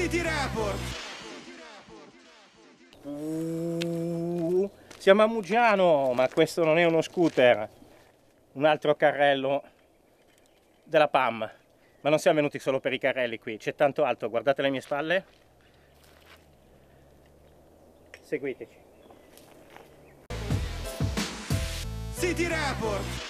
City Report. Uh, siamo a Mugiano, ma questo non è uno scooter, un altro carrello della PAM. Ma non siamo venuti solo per i carrelli qui, c'è tanto altro, guardate le mie spalle. Seguiteci. City Report.